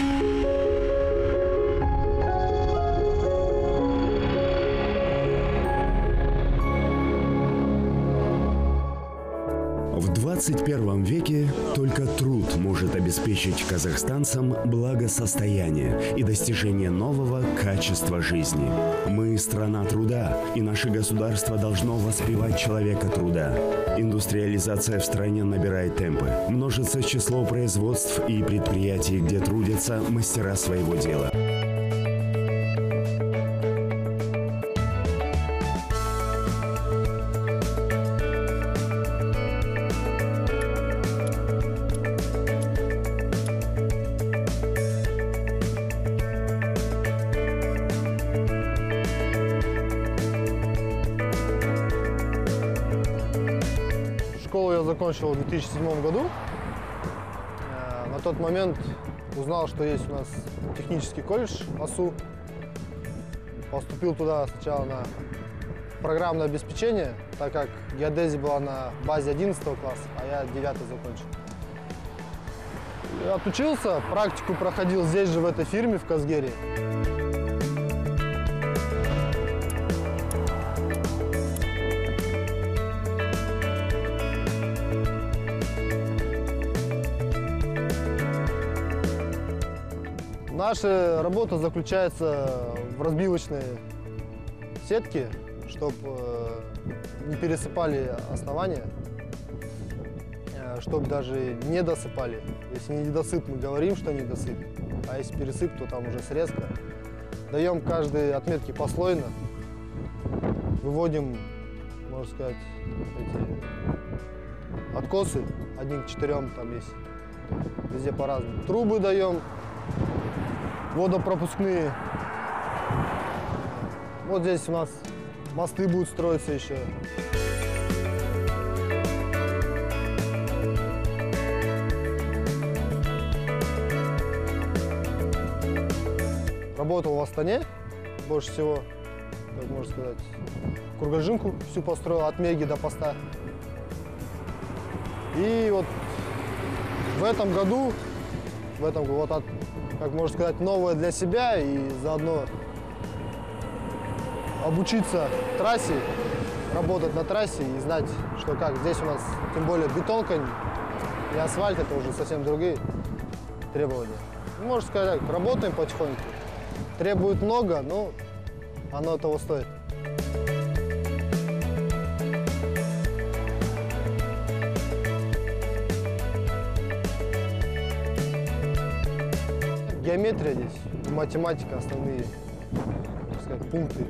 Thank you. В 21 веке только труд может обеспечить казахстанцам благосостояние и достижение нового качества жизни. Мы страна труда, и наше государство должно воспевать человека труда. Индустриализация в стране набирает темпы. Множится число производств и предприятий, где трудятся мастера своего дела. Закончил в 2007 году. Э, На тот момент узнал, что есть у нас технический колледж АСУ. Поступил туда сначала на программное обеспечение, так как геодезия была на базе 11 класса, а я 9 закончил. И отучился, практику проходил здесь же, в этой фирме, в Казгере. Наша работа заключается в разбивочной сетке, чтобы не пересыпали основания, чтобы даже не досыпали. Если не недосып, мы говорим, что недосып, а если пересып, то там уже срезка. Даем каждой отметке послойно, выводим, можно сказать, эти откосы один к четырем, там есть везде по-разному. Трубы даем, водопропускные. Вот здесь у нас мосты будут строиться еще. Работал в Астане больше всего, как можно сказать, кругожимку всю построил от Меги до поста. И вот в этом году, в этом вот от, как можно сказать, новое для себя и заодно обучиться трассе, работать на трассе и знать, что как. Здесь у нас, тем более, бетонка и асфальт, это уже совсем другие требования. Ну, можно сказать, работаем потихоньку. Требует много, но оно того стоит. Геометрия здесь, математика основные сказать, пункты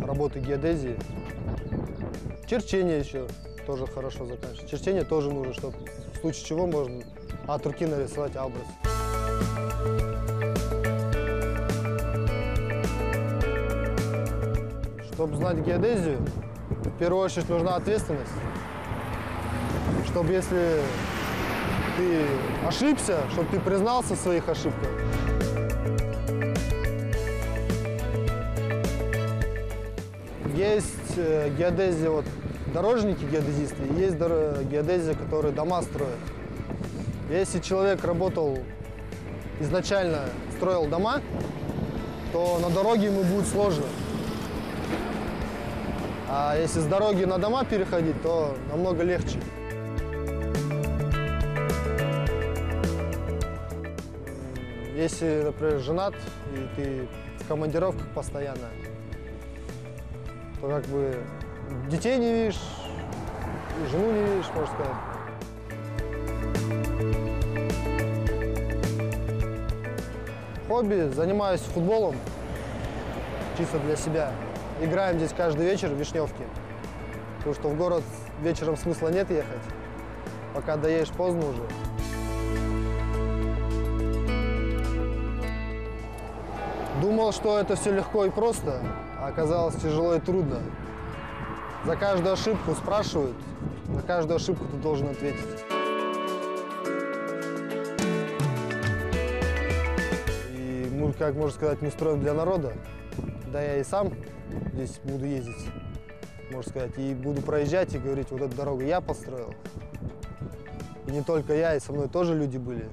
работы геодезии. Черчение еще тоже хорошо заканчивать. Черчение тоже нужно, чтобы в случае чего можно от руки нарисовать образ. Чтобы знать геодезию, в первую очередь нужна ответственность. Чтобы если ты ошибся, чтобы ты признался в своих ошибках. Есть э, геодезия, вот дорожники геодезисты, есть геодезия, которые дома строят. Если человек работал изначально, строил дома, то на дороге ему будет сложно. А если с дороги на дома переходить, то намного легче. Если, например, женат и ты в командировках постоянно, то как бы детей не видишь, и жену не видишь, можно сказать. Хобби, занимаюсь футболом, чисто для себя. Играем здесь каждый вечер в Вишневке, потому что в город вечером смысла нет ехать, пока доедешь поздно уже. Думал, что это все легко и просто, а оказалось тяжело и трудно. За каждую ошибку спрашивают, на каждую ошибку ты должен ответить. И мы, как можно сказать, мы строим для народа. Да я и сам здесь буду ездить, можно сказать, и буду проезжать и говорить, вот эту дорогу я построил. И не только я, и со мной тоже люди были.